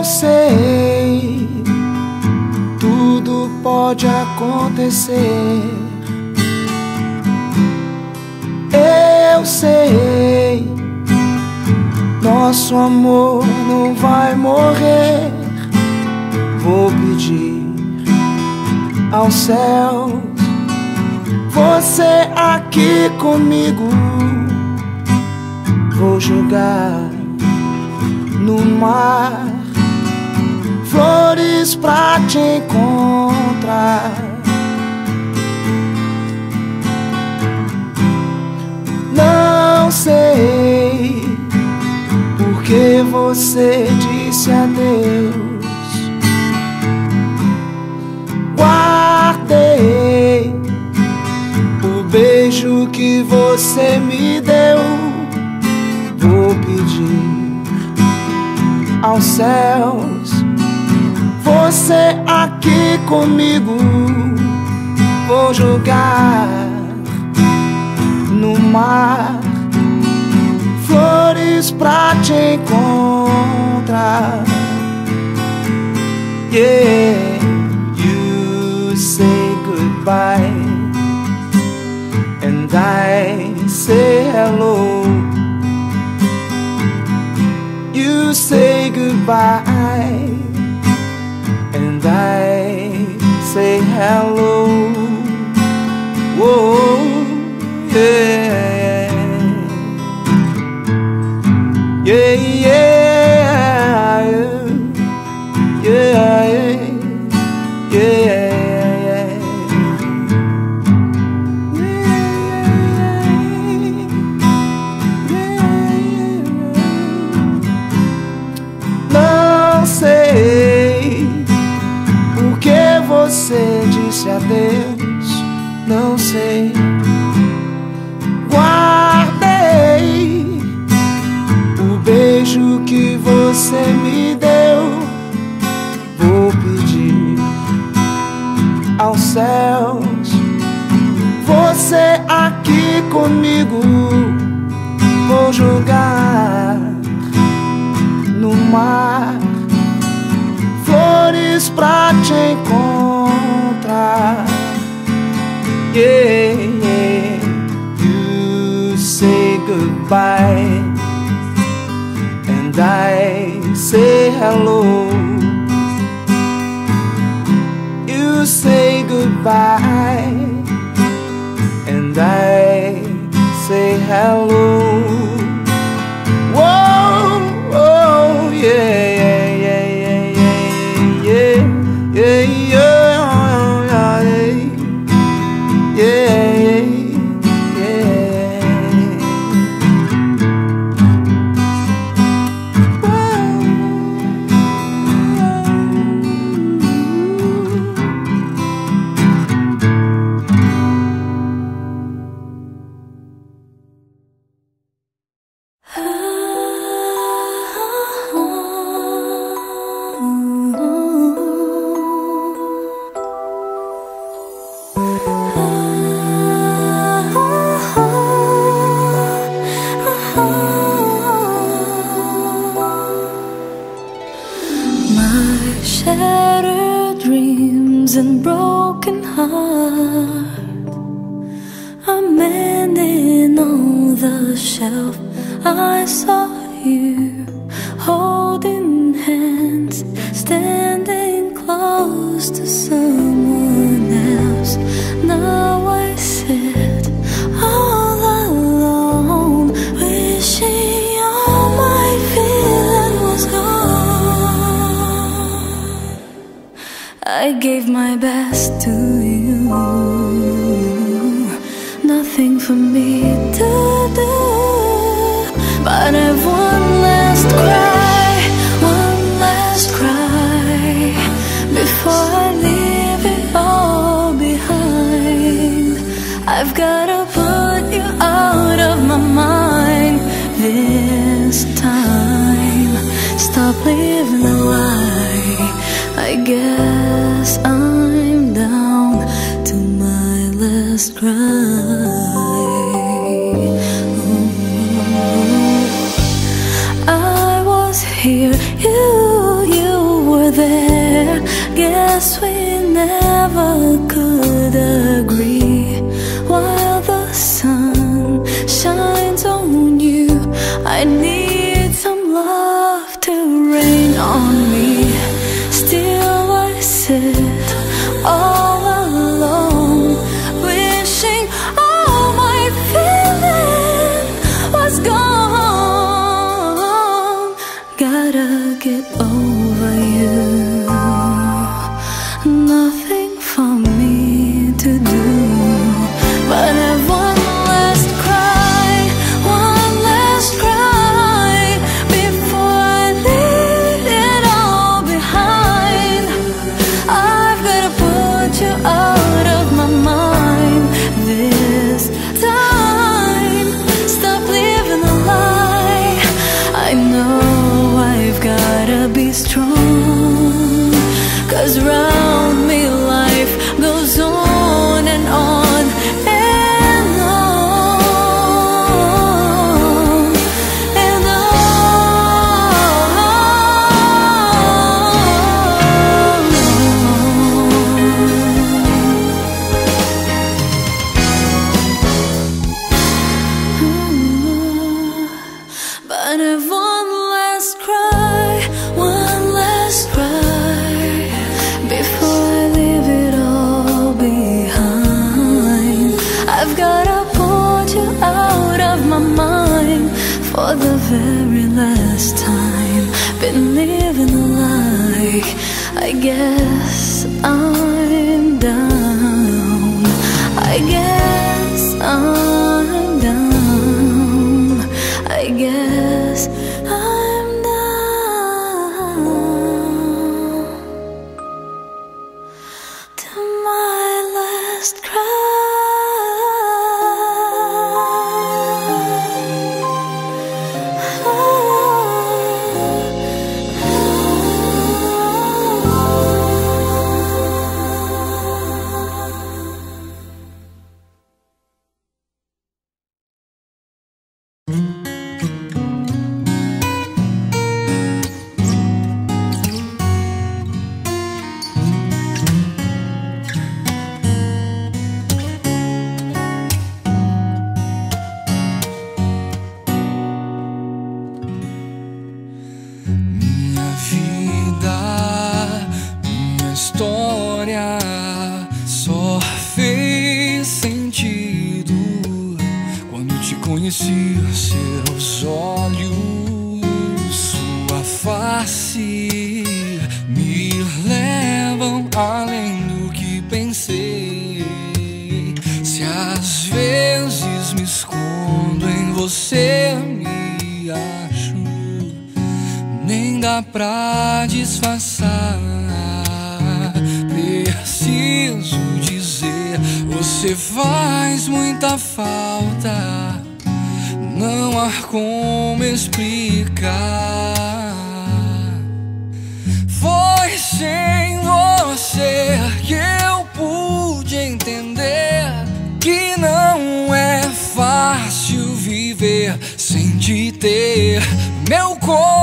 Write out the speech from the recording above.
eu sei, tudo pode acontecer. Eu sei, nosso amor não vai morrer. Vou pedir ao céu, você aqui comigo. Vou jogar no mar flores pra te encontrar. Não sei porque você disse adeus. Guardei o beijo que você me deu. Vou pedir aos céus você aqui comigo. Vou jogar no mar flores pra te encontrar. Yeah, you say goodbye, and I say hello. You say goodbye hello. Sei. Guardei o beijo que você me deu. Vou pedir aos céus, você aqui comigo. Vou jogar no mar flores pra te encontrar. Yeah. You say goodbye, and I say hello. You say goodbye, and I say hello. Shattered dreams and broken heart I'm mending on the shelf. I saw you holding hands, standing close to someone gave my best to you. Nothing for me to do. But I've one last cry, here, you, you were there. Guess we never could agree while the sun shines on you. I need some love to rain on Nothing for me But if one last cry, one last cry before I leave it all behind. I've gotta put you out of my mind for the very last time. Been living like I guess I'm just cry. Seus olhos, sua face me levam além do que pensei. Se às vezes me escondo em você, me acho nem dá pra disfarçar. Preciso dizer, você faz muita falta. Não há como explicar. Foi sem você que eu pude entender que é te ter. Meu corpo